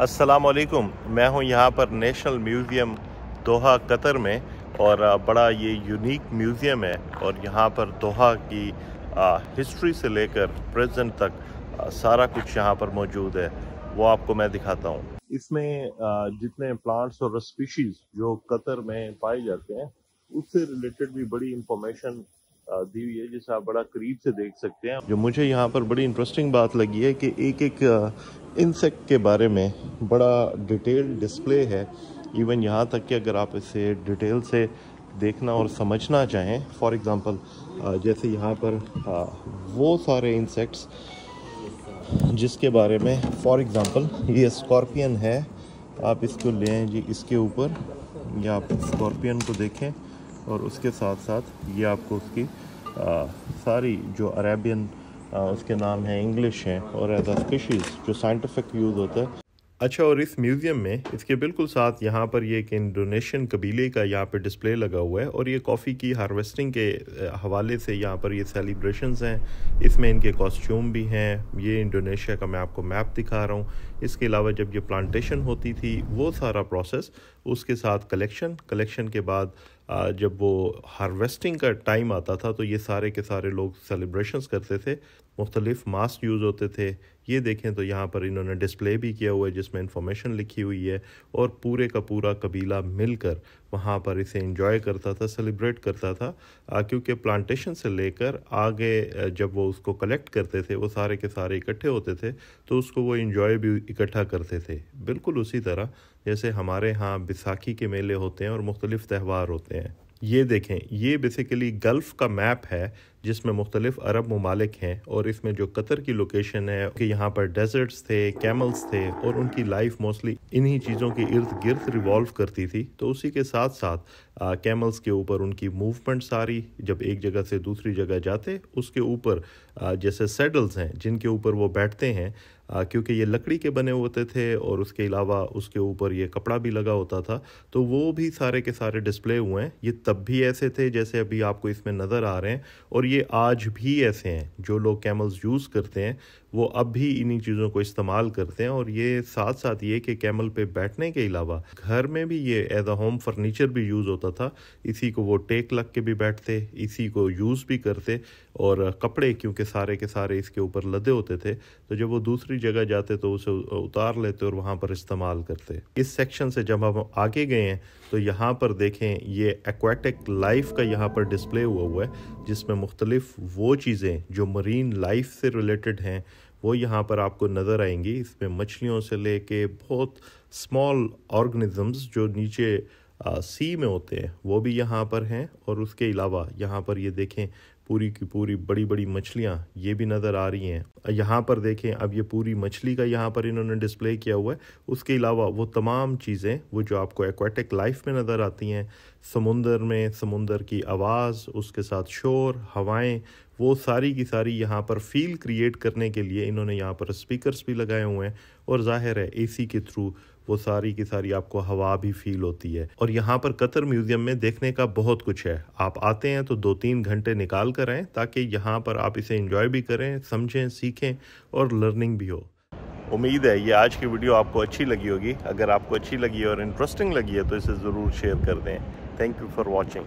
असलकुम मैं हूँ यहाँ पर नेशनल म्यूज़ियम दोहा कतर में और बड़ा ये यूनिक म्यूज़ियम है और यहाँ पर दोहा की हिस्ट्री से लेकर प्रेजेंट तक आ, सारा कुछ यहाँ पर मौजूद है। वो आपको मैं दिखाता हूँ। इसमें जितने प्लांट्स और स्पीशीज़ जो कतर में पाए जाते हैं उससे रिलेटेड भी बड़ी इंफॉर्मेशन दी हुई है जिसे आप बड़ा करीब से देख सकते हैं। जो मुझे यहाँ पर बड़ी इंटरेस्टिंग बात लगी है कि एक एक इंसेक्ट के बारे में बड़ा डिटेल डिस्प्ले है। इवन यहाँ तक कि अगर आप इसे डिटेल से देखना और समझना चाहें फॉर एग्ज़ाम्पल जैसे यहाँ पर वो सारे इंसेक्ट्स जिसके बारे में फॉर एग्ज़ाम्पल ये स्कॉर्पियन है। आप इसको लें जी इसके ऊपर या आप स्कॉर्पियन को देखें और उसके साथ साथ ये आपको उसकी आ, सारी जो अरेबियन उसके नाम हैं इंग्लिश हैं और एज अ स्पीशीज़ जो साइंटिफिक यूज़ होता है अच्छा और इस म्यूज़ियम में इसके बिल्कुल साथ यहाँ पर ये एक इंडोनेशियन कबीले का यहाँ पर डिस्प्ले लगा हुआ है और ये कॉफ़ी की हार्वेस्टिंग के हवाले से यहाँ पर ये सेलिब्रेशंस हैं। इसमें इनके कॉस्ट्यूम भी हैं। ये इंडोनेशिया का मैं आपको मैप दिखा रहा हूँ। इसके अलावा जब ये प्लांटेशन होती थी, वो सारा प्रोसेस उसके साथ कलेक्शन कलेक्शन के बाद जब वो हार्वेस्टिंग का टाइम आता था तो ये सारे के सारे लोग सेलिब्रेशंस करते थे, मुख्तलिफ़ मास्क यूज़ होते थे। ये देखें तो यहाँ पर इन्होंने डिस्प्ले भी किया हुआ है, जिसमें इंफॉर्मेशन लिखी हुई है, और पूरे का पूरा कबीला मिलकर वहाँ पर इसे इंजॉय करता था सेलिब्रेट करता था। क्योंकि प्लांटेशन से लेकर आगे, जब वो उसको कलेक्ट करते थे, वो सारे के सारे इकट्ठे होते थे तो उसको वो इंजॉय भी इकट्ठा करते थे। बिल्कुल उसी तरह, जैसे हमारे यहाँ बैसाखी के मेले होते हैं और मुख्तलिफ़ त्यौहार होते हैं। ये देखें, ये बेसिकली गल्फ़ का मैप है जिसमें मुख्तलिफ़ अरब ममालिक हैं और इसमें जो कतर की लोकेशन है कि यहाँ पर डेजर्ट्स थे कैमल्स थे और उनकी लाइफ मोस्टली इन्हीं चीज़ों के इर्द गिर्द रिवॉल्व करती थी। तो उसी के साथ साथ कैमल्स के ऊपर उनकी मूवमेंट सारी जब एक जगह से दूसरी जगह जाते, उसके ऊपर जैसे सेडल्स हैं, जिनके ऊपर वो बैठते हैं क्योंकि ये लकड़ी के बने होते थे और उसके अलावा उसके ऊपर ये कपड़ा भी लगा होता था तो वो भी सारे के सारे डिस्प्ले हुए हैं। ये तब भी ऐसे थे जैसे अभी आपको इसमें नज़र आ रहे हैं। और ये आज भी ऐसे हैं, जो लोग कैमल्स यूज़ करते हैं, वो अब भी इन्हीं चीज़ों को इस्तेमाल करते हैं और ये साथ साथ ये कि कैमल पे बैठने के अलावा घर में भी ये एज अ होम फर्नीचर भी यूज़ होता था। इसी को वो टेक लग के भी बैठते, इसी को यूज़ भी करते और कपड़े क्योंकि सारे के सारे इसके ऊपर लदे होते थे तो जब वो दूसरी जगह जाते तो उसे उतार लेते और वहाँ पर इस्तेमाल करते। इस सेक्शन से जब हम आगे गए हैं तो यहाँ पर देखें, ये एक्वाटिक लाइफ का यहाँ पर डिस्प्ले हुआ हुआ है, जिसमें मुख्तलिफ़ वो चीज़ें जो मरीन लाइफ से रिलेटेड हैं वो यहाँ पर आपको नज़र आएँगी। इसमें मछलियों से ले कर बहुत स्मॉल ऑर्गनिज़म्स जो नीचे आ, सी में होते हैं वो भी यहाँ पर हैं। और उसके अलावा यहाँ पर ये देखें पूरी की पूरी बड़ी बड़ी मछलियाँ ये भी नज़र आ रही हैं। यहाँ पर देखें, अब ये पूरी मछली का यहाँ पर इन्होंने डिस्प्ले किया हुआ है। उसके अलावा वो तमाम चीज़ें, वो जो आपको एक्वाटिक लाइफ में नज़र आती हैं, समुंदर में, समुंदर की आवाज़, उसके साथ शोर, हवाएँ, वो सारी की सारी यहाँ पर फील क्रिएट करने के लिए इन्होंने यहाँ पर स्पीकर्स भी लगाए हुए हैं। और ज़ाहिर है एसी के थ्रू वो सारी की सारी आपको हवा भी फील होती है। और यहाँ पर कतर म्यूज़ियम में देखने का बहुत कुछ है। आप आते हैं तो दो तीन घंटे निकाल कर आए ताकि यहाँ पर आप इसे इंजॉय भी करें, समझें, सीखें और लर्निंग भी हो। उम्मीद है ये आज की वीडियो आपको अच्छी लगी होगी। अगर आपको अच्छी लगी और इंटरेस्टिंग लगी है तो इसे ज़रूर शेयर कर दें। Thank you for watching